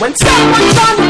When someone's on